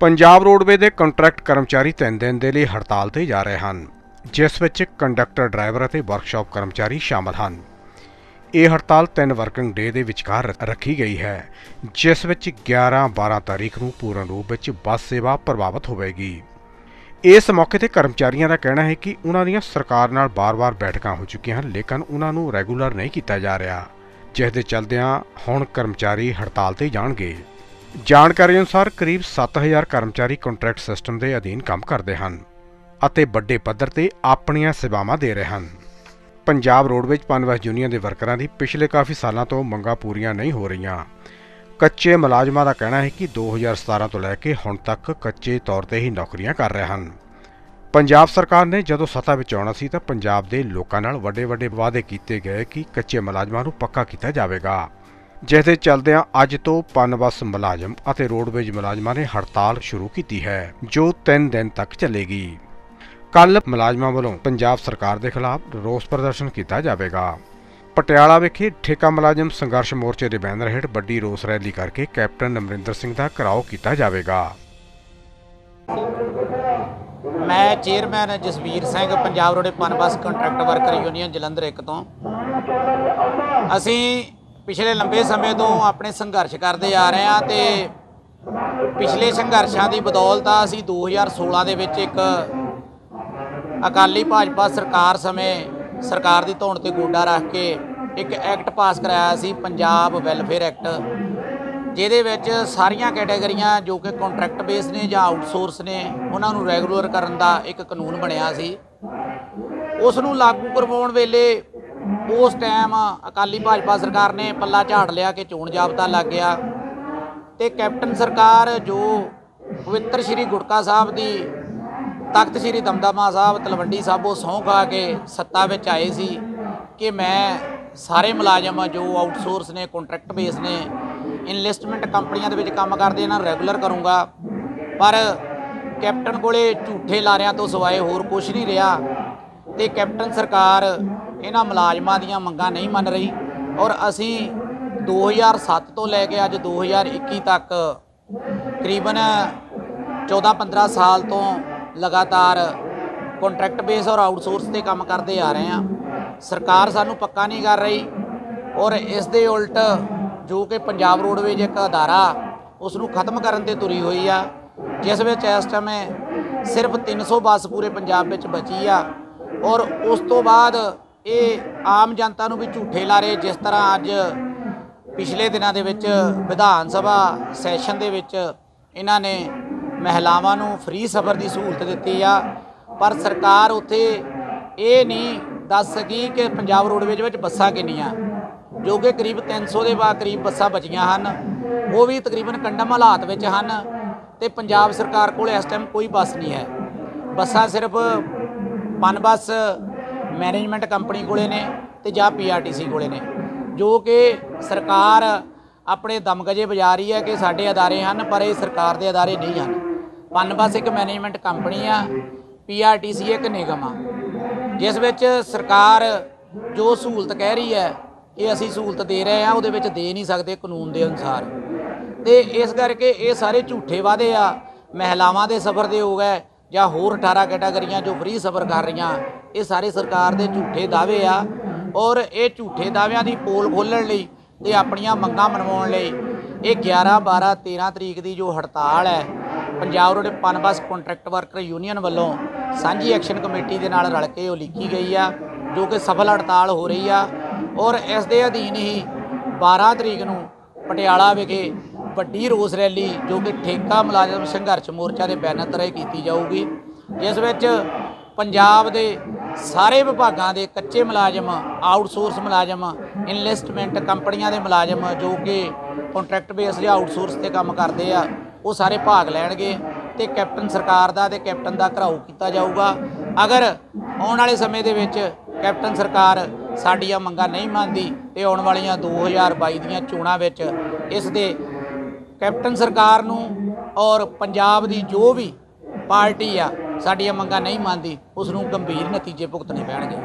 Punjab roadway ਦੇ contract ਕਰਮਚਾਰੀ ਤਿੰਨ ਦਿਨ ਦੇ ਲਈ ਹੜਤਾਲ ਤੇ ਜਾ ਰਹੇ ਹਨ, ਜਿਸ ਵਿੱਚ ਕੰਡਕਟਰ ਡਰਾਈਵਰ ਅਤੇ ਵਰਕਸ਼ਾਪ ਕਰਮਚਾਰੀ ਸ਼ਾਮਲ ਹਨ। ਇਹ ਹੜਤਾਲ ਤਿੰਨ ਵਰਕਿੰਗ ਡੇ ਦੇ ਵਿਚਕਾਰ ਰ- ਰੱਖੀ ਗਈ ਹੈ, ਜਿਸ ਵਿੱਚ 11-12 ਤਾਰੀਖ ਨੂੰ ਪੂਰਨ ਰੂਪ ਵਿੱਚ ਬੱਸ ਸੇਵਾ ਪ੍ਰਭਾਵਿਤ ਹੋਵੇਗੀ। ਇਸ ਮੌਕੇ ਤੇ ਕਰਮਚਾਰੀਆਂ ਦਾ ਕਹਿਣਾ ਹੈ ਕਿ ਉਹਨਾਂ ਦੀਆਂ ਸਰਕਾਰ ਨਾਲ ਬਾਰ-ਬਾਰ ਬੈਠਕਾਂ ਹੋ ਚੁੱਕੀਆਂ ਹਨ, ਲੇਕਿਨ ਉਹਨਾਂ ਨੂੰ ਰੈਗੂਲਰ ਨਹੀਂ ਕੀਤਾ ਜਾ ਰਿਹਾ, ਜਿਸ ਦੇ ਚਲਦਿਆਂ ਹੁਣ ਕਰਮਚਾਰੀ ਹੜਤਾਲ ਤੇ ਜਾਣਗੇ। ਜਾਣਕਾਰੀ ਅਨੁਸਾਰ ਕਰੀਬ 7000 ਕਰਮਚਾਰੀ ਕੰਟਰੈਕਟ ਸਿਸਟਮ ਦੇ ਅਧੀਨ ਕੰਮ ਕਰਦੇ ਹਨ ਅਤੇ ਵੱਡੇ ਪੱਧਰ ਤੇ ਆਪਣੀਆਂ ਸੇਵਾਵਾਂ ਦੇ ਰਹੇ ਹਨ। ਪੰਜਾਬ ਰੋਡਵੇਜ ਪਨਬਸ ਯੂਨੀਅਨ ਦੇ ਵਰਕਰਾਂ ਦੀ ਪਿਛਲੇ ਕਾਫੀ ਸਾਲਾਂ ਤੋਂ ਮੰਗਾਂ ਪੂਰੀਆਂ ਨਹੀਂ ਹੋ ਰਹੀਆਂ। ਕੱਚੇ ਮੁਲਾਜ਼ਮਾਂ ਦਾ ਕਹਿਣਾ ਹੈ ਕਿ 2017 ਤੋਂ ਲੈ ਕੇ ਹੁਣ ਤੱਕ ਕੱਚੇ ਤੌਰ ਤੇ ਹੀ ਨੌਕਰੀਆਂ ਕਰ ਰਹੇ ਹਨ। ਪੰਜਾਬ ਸਰਕਾਰ ਨੇ ਜਦੋਂ ਸੱਤਾ ਵਿੱਚ ਆਉਣਾ ਸੀ ਤਾਂ ਪੰਜਾਬ ਦੇ ਲੋਕਾਂ ਨਾਲ ਵੱਡੇ-ਵੱਡੇ ਵਾਅਦੇ ਕੀਤੇ ਗਏ ਕਿ ਕੱਚੇ ਮੁਲਾਜ਼ਮਾਂ ਨੂੰ ਪੱਕਾ ਕੀਤਾ ਜਾਵੇਗਾ। ਜਿਸ ਦੇ ਚੱਲਦਿਆਂ ਅੱਜ ਤੋਂ ਪਨਬਸ ਮੁਲਾਜ਼ਮ ਅਤੇ ਰੋਡਵੇਜ ਮੁਲਾਜ਼ਮਾਂ ਨੇ ਹੜਤਾਲ ਸ਼ੁਰੂ ਕੀਤੀ ਹੈ, ਜੋ 3 ਦਿਨ ਤੱਕ ਚੱਲੇਗੀ। ਕੱਲ ਮੁਲਾਜ਼ਮਾਂ ਵੱਲੋਂ ਪੰਜਾਬ ਸਰਕਾਰ ਦੇ ਖਿਲਾਫ ਰੋਸ ਪ੍ਰਦਰਸ਼ਨ ਕੀਤਾ ਜਾਵੇਗਾ। ਪਟਿਆਲਾ ਵਿਖੇ ਠੇਕਾ ਮੁਲਾਜ਼ਮ ਸੰਘਰਸ਼ ਮੋਰਚੇ ਦੇ ਬੈਨਰ ਹੇਠ ਵੱਡੀ ਰੋਸ ਰੈਲੀ ਕਰਕੇ ਕੈਪਟਨ ਅਮਰਿੰਦਰ ਸਿੰਘ ਦਾ ਘਿਰਾਓ ਕੀਤਾ ਜਾਵੇਗਾ। ਮੈਂ chairman Jasvir Singh, Punjab roadways Punbus contract worker union Jalandhar ਇੱਕ ਤੋਂ। ਅਸੀਂ ਪਿਛਲੇ ਲੰਬੇ ਸਮੇਂ ਤੋਂ ਆਪਣੇ ਸੰਘਰਸ਼ ਕਰਦੇ ਆ ਰਹੇ ਹਾਂ ਤੇ ਪਿਛਲੇ ਸੰਘਰਸ਼ਾਂ ਦੀ ਬਦੌਲਤ ਆ ਅਸੀਂ 2016 ਦੇ ਵਿੱਚ ਇੱਕ ਅਕਾਲੀ ਭਾਜਪਾ ਸਰਕਾਰ ਸਮੇਂ ਸਰਕਾਰ ਦੀ ਧੌਣ ਤੇ ਗੋਡਾ ਰੱਖ ਕੇ ਇੱਕ ਐਕਟ ਪਾਸ ਕਰਾਇਆ ਸੀ, ਪੰਜਾਬ ਵੈਲਫੇਅਰ ਐਕਟ, ਜਿਹਦੇ ਵਿੱਚ ਸਾਰੀਆਂ ਕੈਟਾਗਰੀਆਂ ਜੋ ਕਿ ਕੰਟਰੈਕਟ ਬੇਸ ਨੇ ਜਾਂ ਆਊਟਸੋਰਸ ਨੇ, ਉਹਨਾਂ ਨੂੰ ਰੈਗੂਲਰ ਕਰਨ ਦਾ ਇੱਕ ਕਾਨੂੰਨ ਬਣਿਆ ਸੀ। ਉਸ ਨੂੰ ਲਾਗੂ ਕਰਵਾਉਣ ਵੇਲੇ ਉਸ ਟਾਈਮ ਅਕਾਲੀ ਭਾਜਪਾ ਸਰਕਾਰ ਨੇ ਪੱਲਾ ਝਾੜ ਲਿਆ ਕਿ ਚੋਣ ਜਾਬਤਾ ਲੱਗ ਗਿਆ ਤੇ ਕੈਪਟਨ ਸਰਕਾਰ ਜੋ ਪਵਿੱਤਰ ਸ਼੍ਰੀ ਗੁਟਕਾ ਸਾਹਿਬ ਦੀ ਤਖਤ ਸ਼੍ਰੀ ਦਮਦਮਾ ਸਾਹਿਬ, ਤਲਵੰਡੀ ਸਾਬੋ ਸਹੁੰ ਖਾ ਕੇ ਸੱਤਾ ਵਿੱਚ ਆਏ ਸੀ ਕਿ ਮੈਂ ਸਾਰੇ ਮੁਲਾਜ਼ਮ ਜੋ ਆਊਟਸੋਰਸ ਨੇ ਕੰਟਰੈਕਟ ਬੇਸ ਨੇ ਇਨਵੈਸਟਮੈਂਟ ਕੰਪਨੀਆਂ ਦੇ ਵਿੱਚ ਕੰਮ ਕਰਦੇ, ਇਹਨਾਂ ਨੂੰ ਰੈਗੂਲਰ ਕਰੂੰਗਾ। ਪਰ ਕੈਪਟਨ ਕੋਲੇ ਝੂਠੇ ਲਾਰਿਆਂ ਤੋਂ ਸਿਵਾਏ ਹੋਰ ਕੁਝ ਨਹੀਂ ਰਿਹਾ ਤੇ ਕੈਪਟਨ ਸਰਕਾਰ ਇਹਨਾਂ ਮੁਲਾਜ਼ਮਾਂ ਦੀਆਂ ਮੰਗਾਂ ਨਹੀਂ ਮੰਨ ਰਹੀ ਔਰ ਅਸੀਂ 2007 ਤੋਂ ਲੈ ਕੇ ਅੱਜ 2021 ਤੱਕ ਤਕਰੀਬਨ 14-15 ਸਾਲ ਤੋਂ ਲਗਾਤਾਰ ਕੰਟਰੈਕਟ ਬੇਸ ਔਰ ਆਊਟਸੋਰਸ ਤੇ ਕੰਮ ਕਰਦੇ ਆ ਰਹੇ ਹਾਂ। ਸਰਕਾਰ ਸਾਨੂੰ ਪੱਕਾ ਨਹੀਂ ਕਰ ਰਹੀ ਔਰ ਇਸ ਦੇ ਉਲਟ ਜੋ ਕਿ ਪੰਜਾਬ ਰੋਡਵੇਜ ਇੱਕ ਅਦਾਰਾ ਉਸ ਨੂੰ ਖਤਮ ਕਰਨ ਤੇ ਤੁਰੀ ਹੋਈ ਆ, ਜਿਸ ਵਿੱਚ ਇਸ ਸਮੇਂ ਸਿਰਫ 300 ਬੱਸ ਪੂਰੇ ਪੰਜਾਬ ਵਿੱਚ ਬਚੀ ਆ ਔਰ ਉਸ ਤੋਂ ਬਾਅਦ ਇਹ ਆਮ ਜਨਤਾ ਨੂੰ ਵੀ ਝੂਠੇ ਲਾਰੇ ਜਿਸ ਤਰ੍ਹਾਂ ਅੱਜ ਪਿਛਲੇ ਦਿਨਾਂ ਦੇ ਵਿੱਚ ਵਿਧਾਨ ਸਭਾ ਸੈਸ਼ਨ ਦੇ ਵਿੱਚ ਇਹਨਾਂ ਨੇ ਮਹਿਲਾਵਾਂ ਨੂੰ ਫ੍ਰੀ ਸਫ਼ਰ ਦੀ ਸਹੂਲਤ ਦਿੱਤੀ ਆ, ਪਰ ਸਰਕਾਰ ਉੱਥੇ ਇਹ ਨਹੀਂ ਦੱਸ ਸਕੀ ਕਿ ਪੰਜਾਬ ਰੋਡਵੇਜ ਵਿੱਚ ਬੱਸਾਂ ਕਿੰਨੀਆਂ, ਜੋ ਕਿ ਕਰੀਬ 300 ਦੇ ਬਾਅਦ ਕਰੀਬ ਬੱਸਾਂ ਬਚੀਆਂ ਹਨ, ਉਹ ਵੀ ਤਕਰੀਬਨ ਕੰਡਮ ਹਾਲਾਤ ਵਿੱਚ ਹਨ ਤੇ ਪੰਜਾਬ ਸਰਕਾਰ ਕੋਲ ਇਸ ਟਾਈਮ ਕੋਈ ਬੱਸ ਨਹੀਂ ਹੈ। ਬੱਸਾਂ ਸਿਰਫ ਪਨ ਬੱਸ ਮੈਨੇਜਮੈਂਟ ਕੰਪਨੀ ਕੋਲੇ ਨੇ ਤੇ ਜਾਂ ਪੀਆਰਟੀਸੀ ਕੋਲੇ ਨੇ। ਜੋ ਕਿ ਸਰਕਾਰ ਆਪਣੇ ਦਮਗਜੇ ਵਜਾ ਰਹੀ ਹੈ ਕਿ ਸਾਡੇ ਅਦਾਰੇ ਹਨ, ਪਰ ਇਹ ਸਰਕਾਰ ਦੇ ਅਦਾਰੇ ਨਹੀਂ ਹਨ। ਪਨ ਬੱਸ ਇੱਕ ਮੈਨੇਜਮੈਂਟ ਕੰਪਨੀ ਆ, ਪੀਆਰਟੀਸੀ ਇੱਕ ਨਿਗਮ ਆ। ਜਿਸ ਵਿੱਚ ਸਰਕਾਰ ਜੋ ਸਹੂਲਤ ਕਹਿ ਰਹੀ ਹੈ, ਇਹ ਅਸੀਂ ਸਹੂਲਤ ਦੇ ਰਹੇ ਹਾਂ, ਉਹਦੇ ਵਿੱਚ ਦੇ ਨਹੀਂ ਸਕਦੇ ਕਾਨੂੰਨ ਦੇ ਅਨੁਸਾਰ। ਤੇ ਇਸ ਕਰਕੇ ਇਹ ਸਾਰੇ ਝੂਠੇ ਵਾਅਦੇ ਆ, ਮਹਿਲਾਵਾਂ ਦੇ ਸਫ਼ਰ ਦੇ ਹੋ ਗਏ ਜਾਂ ਹੋਰ 18 ਕੈਟਾਗਰੀਆਂ ਜੋ ਫ੍ਰੀ ਸਫ਼ਰ ਕਰ ਰਹੀਆਂ ਇਹ ਸਾਰੇ ਸਰਕਾਰ ਦੇ ਝੂਠੇ ਦਾਅਵੇ ਆ ਔਰ ਇਹ ਝੂਠੇ ਦਾਅਵਿਆਂ ਦੀ ਪੋਲ ਖੋਲਣ ਲਈ ਤੇ ਆਪਣੀਆਂ ਮੰਗਾਂ ਮਨਵਾਉਣ ਲਈ ਇਹ 11 12 13 ਤਰੀਕ ਦੀ ਜੋ ਹੜਤਾਲ ਹੈ, Punjab road Punbus contract worker union ਵੱਲੋਂ ਸਾਂਝੀ ਐਕਸ਼ਨ ਕਮੇਟੀ ਦੇ ਨਾਲ ਰਲ ਕੇ ਉਹ ਲਿਖੀ ਗਈ ਆ, ਜੋ ਕਿ ਸਫਲ ਹੜਤਾਲ ਹੋ ਰਹੀ ਆ ਔਰ ਇਸ ਦੇ ਅਧੀਨ ਹੀ 12 ਤਰੀਕ ਨੂੰ ਪਟਿਆਲਾ ਵਿਖੇ ਵੱਡੀ ਰੋਸ ਰੈਲੀ ਜੋ ਕਿ ਠੇਕਾ ਮੁਲਾਜ਼ਮ ਸੰਘਰਸ਼ ਮੋਰਚਾ ਦੇ ਬੈਨਰ ਤਰੇ ਕੀਤੀ ਜਾਊਗੀ, ਜਿਸ ਵਿੱਚ ਪੰਜਾਬ ਦੇ ਸਾਰੇ ਵਿਭਾਗਾਂ ਦੇ ਕੱਚੇ ਮੁਲਾਜ਼ਮ ਆਊਟਸੋਰਸ ਮੁਲਾਜ਼ਮ ਇਨਵੈਸਟਮੈਂਟ ਕੰਪਨੀਆਂ ਦੇ ਮੁਲਾਜ਼ਮ ਜੋ ਕਿ ਕੰਟਰੈਕਟ ਬੇਸ ਜਾਂ ਆਊਟਸੋਰਸ ਤੇ ਕੰਮ ਕਰਦੇ ਆ, ਉਹ ਸਾਰੇ ਭਾਗ ਲੈਣਗੇ ਤੇ ਕੈਪਟਨ ਸਰਕਾਰ ਦਾ ਤੇ ਕੈਪਟਨ ਦਾ ਘਰਾਓ ਕੀਤਾ ਜਾਊਗਾ। ਅਗਰ ਆਉਣ ਵਾਲੇ ਸਮੇਂ ਦੇ ਵਿੱਚ ਕੈਪਟਨ ਸਰਕਾਰ ਸਾਡੀਆਂ ਮੰਗਾਂ ਨਹੀਂ ਮੰਨਦੀ ਤੇ ਆਉਣ ਵਾਲੀਆਂ 2022 ਦੀਆਂ ਚੋਣਾਂ ਵਿੱਚ ਇਸ ਦੇ ਕੈਪਟਨ ਸਰਕਾਰ ਨੂੰ ਔਰ ਪੰਜਾਬ ਦੀ ਜੋ ਵੀ ਪਾਰਟੀ ਆ ਸਾਡੀਆਂ ਮੰਗਾਂ ਨਹੀਂ ਮੰਨਦੀ ਉਸ ਨੂੰ ਗੰਭੀਰ ਨਤੀਜੇ ਭੁਗਤਣੇ ਪੈਣਗੇ।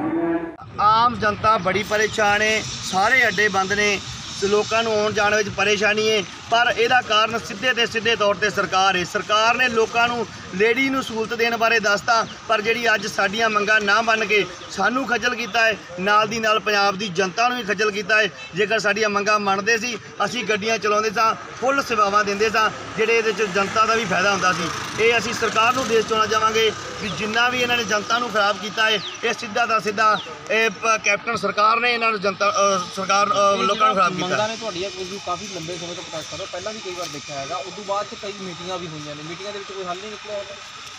ਆਮ ਜਨਤਾ ਬੜੀ ਪਰੇਸ਼ਾਨ ਹੈ, ਸਾਰੇ ਅੱਡੇ ਬੰਦ ਨੇ, ਲੋਕਾਂ ਨੂੰ ਆਉਣ ਜਾਣ ਵਿੱਚ ਪਰੇਸ਼ਾਨੀ ਹੈ। ਪਰ ਇਹਦਾ ਕਾਰਨ ਸਿੱਧੇ ਤੇ ਸਿੱਧੇ ਤੌਰ ਤੇ ਸਰਕਾਰ ਹੈ ਸਰਕਾਰ ਨੇ ਲੋਕਾਂ ਨੂੰ ਲੇਡੀ ਨੂੰ ਸਹੂਲਤ ਦੇਣ ਬਾਰੇ ਦੱਸਤਾ, ਪਰ ਜਿਹੜੀ ਅੱਜ ਸਾਡੀਆਂ ਮੰਗਾਂ ਨਾ ਮੰਨ ਕੇ ਸਾਨੂੰ ਖੱਜਲ ਕੀਤਾ ਹੈ ਨਾਲ ਦੀ ਨਾਲ ਪੰਜਾਬ ਦੀ ਜਨਤਾ ਨੂੰ ਵੀ ਖੱਜਲ ਕੀਤਾ ਹੈ ਜੇਕਰ ਸਾਡੀਆਂ ਮੰਗਾਂ ਮੰਨਦੇ ਸੀ, ਅਸੀਂ ਗੱਡੀਆਂ ਚਲਾਉਂਦੇ ਸਾਂ, ਫੁੱਲ ਸੇਵਾਵਾਂ ਦਿੰਦੇ ਸਾਂ, ਜਿਹੜੇ ਇਹਦੇ ਚ ਜਨਤਾ ਦਾ ਵੀ ਫਾਇਦਾ ਹੁੰਦਾ ਸੀ। ਇਹ ਅਸੀਂ ਸਰਕਾਰ ਨੂੰ ਦੇਸ਼ ਚਾਉਣਾ ਚਾਹਾਂਗੇ ਵੀ ਜਿੰਨਾ ਵੀ ਇਹਨਾਂ ਨੇ ਜਨਤਾ ਨੂੰ ਖਰਾਬ ਕੀਤਾ ਹੈ ਇਹ ਸਿੱਧਾ ਦਾ ਸਿੱਧਾ ਇਹ ਪ- ਕੈਪਟਨ ਸਰਕਾਰ ਨੇ ਇਹਨਾਂ ਨੂੰ ਜਨਤਾ ਸਰਕਾਰ ਲੋਕਾਂ ਨੂੰ ਖਰਾਬ ਕੀਤਾ। ਮੰਗਾਂ ਨੇ ਤੁਹਾਡੀਆਂ ਕਾਫੀ ਲੰਬੇ ਸਮੇਂ ਤੋਂ ਪ੍ਰੋਟੈਸਟ ਕਰ ਰਹੇ ਹੋ ਪਹਿਲਾਂ ਵੀ ਕਈ ਵਾਰ ਦੇਖਿਆ ਹੈਗਾ ਉਸ ਤੋਂ ਬਾਅਦ 'ਚ ਕਈ ਮੀਟਿੰਗਾਂ ਵੀ ਹੋਈਆਂ ਨੇ। ਮੀਟਿੰਗਾਂ ਦੇ ਵਿੱਚ ਕੋਈ ਹੱਲ ਨਹੀਂ ਨਿਕਲਿਆ ਹੈਗਾ।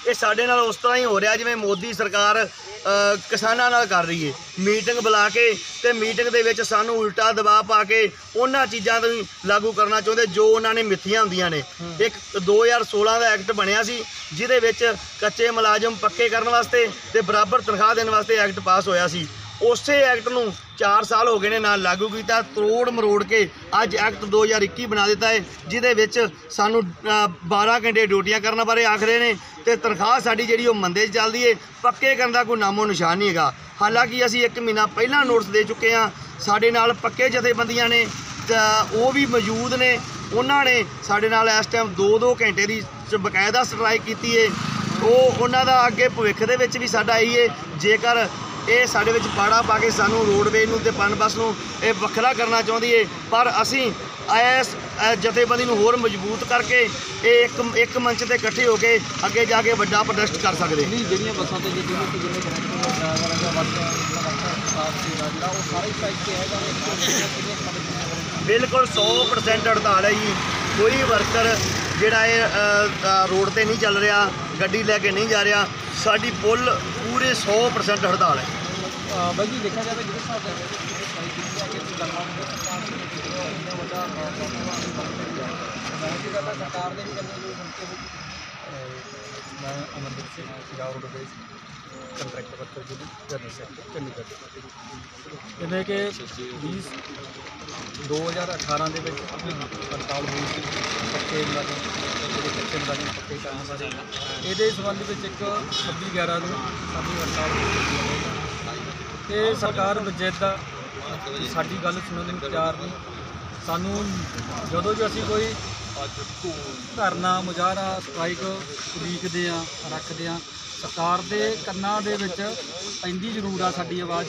ਇਹ ਸਾਡੇ ਨਾਲ ਉਸ ਤਰ੍ਹਾਂ ਹੀ ਹੋ ਰਿਹਾ ਜਿਵੇਂ ਮੋਦੀ ਸਰਕਾਰ ਅ, ਕਿਸਾਨਾਂ ਨਾਲ ਕਰ ਰਹੀ ਹੈ ਮੀਟਿੰਗ ਬੁਲਾ ਕੇ ਤੇ ਮੀਟਿੰਗ ਦੇ ਵਿੱਚ ਸਾਨੂੰ ਉਲਟਾ ਦਬਾਅ ਪਾ ਕੇ ਉਹਨਾਂ ਚੀਜ਼ਾਂ ਨੂੰ ਹੀ ਲਾਗੂ ਕਰਨਾ ਚਾਹੁੰਦੇ ਜੋ ਉਹਨਾਂ ਨੇ ਮਿੱਥੀਆਂ ਹੁੰਦੀਆਂ ਨੇ। ਇੱਕ 2016 ਦਾ ਐਕਟ ਬਣਿਆ ਸੀ ਜਿਹਦੇ ਵਿੱਚ ਕੱਚੇ ਮੁਲਾਜ਼ਮ ਪੱਕੇ ਕਰਨ ਵਾਸਤੇ ਤੇ ਬਰਾਬਰ ਤਨਖਾਹ ਦੇਣ ਵਾਸਤੇ ਐਕਟ ਪਾਸ ਹੋਇਆ ਸੀ। ਉਸੇ ਐਕਟ ਨੂੰ 4 ਸਾਲ ਹੋ ਗਏ ਨੇ ਨਾਲ ਲਾਗੂ ਕੀਤਾ ਤਰੋੜ ਮਰੋੜ ਕੇ ਅੱਜ ਐਕਟ 2021 ਬਣਾ ਦਿੱਤਾ ਹੈ ਜਿਹਦੇ ਵਿੱਚ ਸਾਨੂੰ ਅ, 12 ਘੰਟੇ ਡਿਊਟੀਆਂ ਕਰਨ ਬਾਰੇ ਆਖ ਰਹੇ ਨੇ ਤੇ ਤਨਖਾਹ ਸਾਡੀ ਜਿਹੜੀ ਉਹ ਮੰਦੇ 'ਚ ਚੱਲਦੀ ਏ ਪੱਕੇ ਕਰਨ ਦਾ ਕੋਈ ਨਾਮੋ ਨਿਸ਼ਾਨ ਨਹੀਂ ਹੈਗਾ। ਹਾਲਾਂਕਿ ਅਸੀਂ 1 ਮਹੀਨਾ ਪਹਿਲਾਂ ਨੋਟਿਸ ਦੇ ਚੁੱਕੇ ਹਾਂ ਸਾਡੇ ਨਾਲ ਪੱਕੇ ਜਥੇਬੰਦੀਆਂ ਨੇ ਉਹ ਵੀ ਮੌਜੂਦ ਨੇ ਉਹਨਾਂ ਨੇ ਸਾਡੇ ਨਾਲ ਇਸ ਟਾਈਮ 2-2 ਘੰਟੇ ਦੀ ਸ- ਬਕਾਇਦਾ ਸਟ੍ਰਾਈਕ ਕੀਤੀ ਏ। ਉਹ ਉਹਨਾਂ ਦਾ ਅੱਗੇ ਭਵਿੱਖ ਦੇ ਵਿੱਚ ਵੀ ਸਾਡਾ ਇਹੀ ਏ ਜੇਕਰ ਇਹ ਸਾਡੇ ਵਿੱਚ ਪਾੜਾ ਪਾ ਕੇ ਸਾਨੂੰ ਰੋਡਵੇ ਨੂੰ ਤੇ ਪਨ ਬੱਸ ਨੂੰ ਇਹ ਵੱਖਰਾ ਕਰਨਾ ਚਾਹੁੰਦੀ ਏ ਪਰ ਅਸੀਂ ਇਸ ਜਥੇਬੰਦੀ ਨੂੰ ਹੋਰ ਮਜ਼ਬੂਤ ਕਰਕੇ ਇਹ ਇੱਕ ਇੱਕ ਮੰਚ ਤੇ ਇਕੱਠੇ ਹੋ ਕੇ ਅੱਗੇ ਜਾ ਕੇ ਵੱਡਾ ਪ੍ਰੋਟੈਸਟ ਕਰ ਸਕਦੇ ਨਹੀਂ ਜਿਹੜੀਆਂ ਬੱਸਾਂ ਤੇ ਜੇ ਜਿਵੇਂ ਕਿ ਜਿਵੇਂ ਸਟਾਫ ਸੀ ਜਿਹੜਾ ਉਹ ਸਾਰੇ ਸਟ੍ਰਾਈਕ ਤੇ ਹੈਗਾ ਬਿਲਕੁਲ 100% ਹੜਤਾਲ ਹੈ ਜੀ ਕੋਈ ਵਰਕਰ ਜਿਹੜਾ ਇਹ ਰੋਡ ਤੇ ਨਹੀਂ ਚੱਲ ਰਿਹਾ ਗੱਡੀ ਲੈ ਕੇ ਨਹੀਂ ਜਾ ਰਿਹਾ ਸਾਡੀ ਪੁੱਲ ਪੂਰੇ 100% ਹੜਤਾਲ ਹੈ। ਬਾਈ ਜੀ ਦੇਖਿਆ ਜਾਵੇ ਜਿਹੜੇ ਹਿਸਾਬ ਨਾਲ ਸਟ੍ਰਾਈਕ ਕੀਤੀ ਹੈ ਕਿ ਗੱਲਾਂ ਨੂੰ ਸਰਕਾਰ ਨੇ ਹੈ ਇੰਨਾ ਵੱਡਾ ਮੈਂ ਕੀ ਕਰਦਾ ਸਰਕਾਰ ਨੇ ਵੀ ਕਰਨੀ ਜੋ ਕੇ ਹੋਊਗੀ ਮੈਂ Amandeep Singh Punjab roadways contract worker ਜੀ ਜਨਰਲ ਸੈਕਟਰੀ ਚੰਡੀਗੜ੍ਹ। ਜਿਵੇਂ ਕਿ 20 2018 ਦੇ ਵਿੱਚ ਹੜਤਾਲ ਹੋਈ ਸੀ। ਪੱਕੇ ਮੁਲਾਜ਼ਮ ਜਿਹੜੇ ਕੱਚੇ ਮੁਲਾਜ਼ਮ ਪੱਕੇ ਕਰਨ ਬਾਰੇ ਇਹਦੇ ਸੰਬੰਧ ਵਿੱਚ ਇੱਕ 26 11 ਨੂੰ ਸਾਡੀ ਹੜਤਾਲ ਹੋਈ ਤੇ ਸਰਕਾਰ ਵਜੇਦਾ ਸਾਡੀ ਗੱਲ ਸੁਣਨ ਨੂੰ ਤਿਆਰ ਨਹੀਂ। ਸਾਨੂੰ ਜਦੋਂ ਵੀ ਅਸੀਂ ਕੋਈ ਧਰਨਾ, ਮੁਜ਼ਾਹਰਾ, ਸਟ੍ਰਾਈਕ ਉਲੀਕਦੇ ਆ ਰੱਖਦੇ ਆ ਸਰਕਾਰ ਦੇ ਕੰਨਾਂ ਦੇ ਵਿੱਚ ਪੈਂਦੀ ਜ਼ਰੂਰ ਆ ਸਾਡੀ ਆਵਾਜ਼।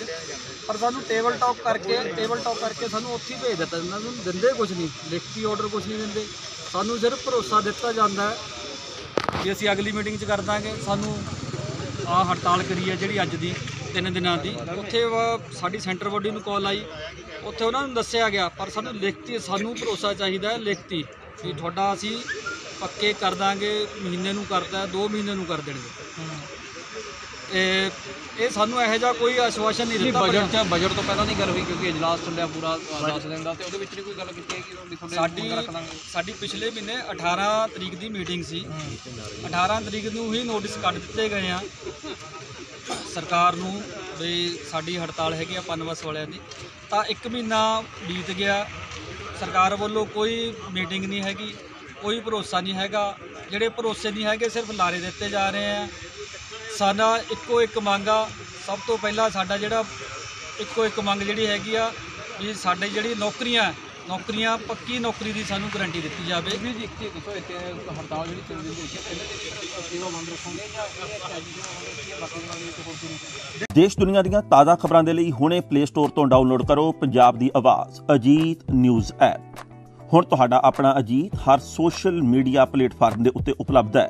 ਪਰ ਸਾਨੂੰ ਟੇਬਲ ਟਾਕ ਕਰਕੇ ਟੇਬਲ ਟਾਕ ਕਰਕੇ ਸਾਨੂੰ ਉੱਥੇ ਹੀ ਭੇਜ ਦਿੱਤਾ ਜਾਂਦਾ। ਸਾਨੂੰ ਦਿੰਦੇ ਕੁਝ ਨਹੀਂ ਲਿਖਤੀ ਆਰਡਰ ਕੁਝ ਨਹੀਂ ਦਿੰਦੇ। ਸਾਨੂੰ ਸਿਰਫ ਭਰੋਸਾ ਦਿੱਤਾ ਜਾਂਦਾ ਹੈ ਕਿ ਅਸੀਂ ਅਗਲੀ ਮੀਟਿੰਗ 'ਚ ਕਰ ਦਾਂਗੇ। ਸਾਨੂੰ ਆ ਹੜਤਾਲ ਕਰੀ ਹੈ ਜਿਹੜੀ ਅੱਜ ਦੀ, ਤਿੰਨ ਦਿਨਾਂ ਦੀ। ਉੱਥੇ ਸਾਡੀ ਸੈਂਟਰ ਬੋਡੀ ਨੂੰ ਕਾਲ ਆਈ। ਉੱਥੇ ਉਹਨਾਂ ਨੂੰ ਦੱਸਿਆ ਗਿਆ, ਪਰ ਸਾਨੂੰ ਲਿਖਤੀ, ਸਾਨੂੰ ਭਰੋਸਾ ਚਾਹੀਦਾ ਹੈ ਲਿਖਤੀ, ਵੀ ਤੁਹਾਡਾ ਅਸੀਂ ਪੱਕੇ ਕਰ ਦਾਂਗੇ, ਮਹੀਨੇ ਨੂੰ ਕਰਦਾ 2 ਮਹੀਨੇ ਨੂੰ ਕਰ ਦੇਣਗੇ। ਇਹ ਇਹ ਸਾਨੂੰ ਇਹੋ ਜਿਹਾ ਕੋਈ ਆਸ਼ਵਾਸਨ ਨਹੀਂ ਦਿੱਤਾ ਬਜਟ ਚ ਬਜਟ ਤੋਂ ਪਹਿਲਾਂ ਨਹੀਂ ਗੱਲ ਹੋਈ ਕਿਉਂਕਿ ਇਜਲਾਸ ਚੱਲਿਆ ਪੂਰਾ 10 ਦਿਨ ਦਾ। ਤੇ ਉਹਦੇ ਵਿੱਚ ਨਹੀਂ ਕੋਈ ਗੱਲ ਕੀਤੀ ਕਿ ਵੀ ਤੁਹਾਡੇ ਸਾਡੀ ਸਾਡੀ ਪਿਛਲੇ ਮਹੀਨੇ 18 ਤਰੀਕ ਦੀ ਮੀਟਿੰਗ ਸੀ। 18 ਤਰੀਕ ਨੂੰ ਹੀ ਨੋਟਿਸ ਕੱਢ ਦਿੱਤੇ ਗਏ ਆ। ਸਰਕਾਰ ਨੂੰ ਵੀ ਸਾਡੀ ਹੜਤਾਲ ਹੈਗੀ ਆ ਪਨਬਸ ਵਾਲਿਆਂ ਦੀ। ਤਾਂ 1 ਮਹੀਨਾ ਬੀਤ ਗਿਆ। ਸਰਕਾਰ ਵੱਲੋਂ ਕੋਈ ਮੀਟਿੰਗ ਨਹੀਂ ਹੈਗੀ ਕੋਈ ਭਰੋਸਾ ਨਹੀਂ ਹੈਗਾ। ਜਿਹੜੇ ਭਰੋਸੇ ਨਹੀਂ ਹੈਗੇ ਸਿਰਫ ਲਾਰੇ ਦਿੱਤੇ ਜਾ ਰਹੇ ਆ। ਸਾਡਾ ਇੱਕੋ ਇੱਕ ਮੰਗ ਆ। ਸਭ ਤੋਂ ਪਹਿਲਾਂ ਸਾਡਾ ਜਿਹੜਾ ਇੱਕੋ ਇੱਕ ਮੰਗ ਜਿਹੜੀ ਹੈਗੀ ਆ ਵੀ ਸਾਡੇ ਜਿਹੜੀ ਨੌਕਰੀਆਂ ਨੌਕਰੀਆਂ ਪੱਕੀ ਨੌਕਰੀ ਦੀ ਸਾਨੂੰ ਗਾਰੰਟੀ ਦਿੱਤੀ ਜਾਵੇ। ਵੀ ਜੀ ਇੱਕ ਦੱਸੋ ਇੱਥੇ ਹੜਤਾਲ ਜਿਹੜੀ ਚੱਲ ਰਹੀ ਹੈ ਪਹਿਲੇ ਤੇ ਸੇਵਾ ਬੰਦ ਰੱਖੋਗੇ ਜਾਂ ਇਹ ਬਾਕੀ ਦੇਸ਼ ਦੁਨੀਆ ਦੀਆਂ ਤਾਜ਼ਾ ਖਬਰਾਂ ਦੇ ਲਈ ਹੁਣੇ ਪਲੇ ਸਟੋਰ ਤੋਂ ਡਾਊਨਲੋਡ ਕਰੋ ਪੰਜਾਬ ਦੀ ਆਵਾਜ਼ ਅਜੀਤ ਨਿਊਜ਼ ਐਪ। ਹੁਣ ਤੁਹਾਡਾ ਆਪਣਾ ਅਜੀਤ ਹਰ ਸੋਸ਼ਲ ਮੀਡੀਆ ਪਲੇਟਫਾਰਮ ਦੇ ਉੱਤੇ ਉਪਲਬਧ ਹੈ।